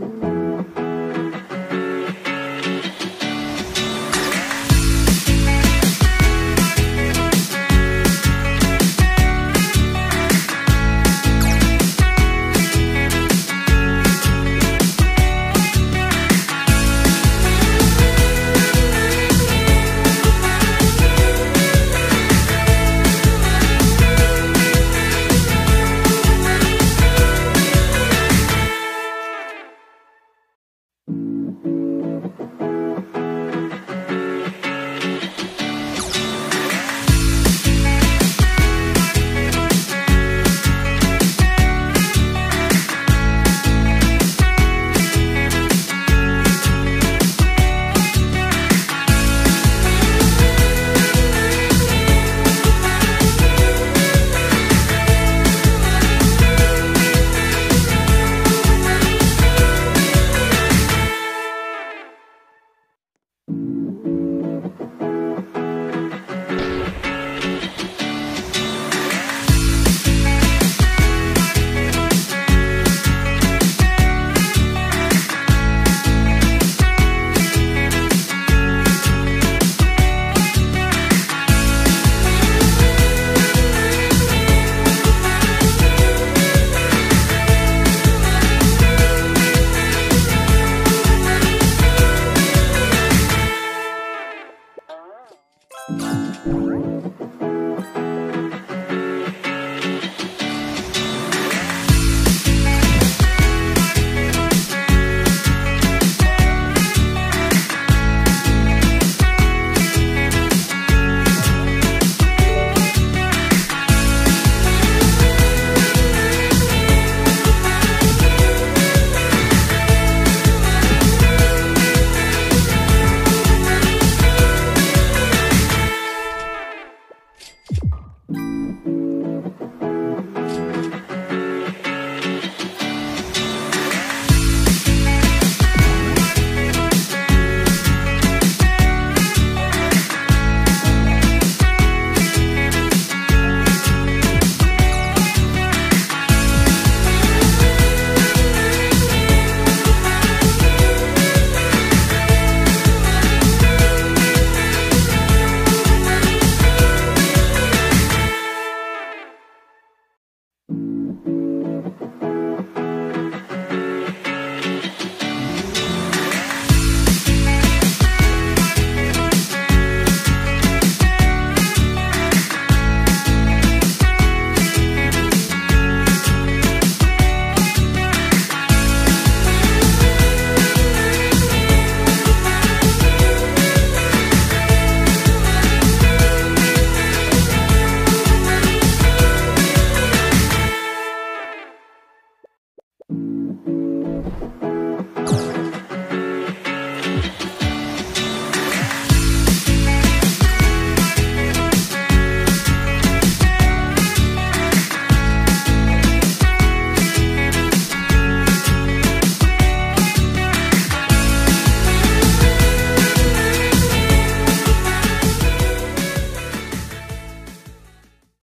Bye.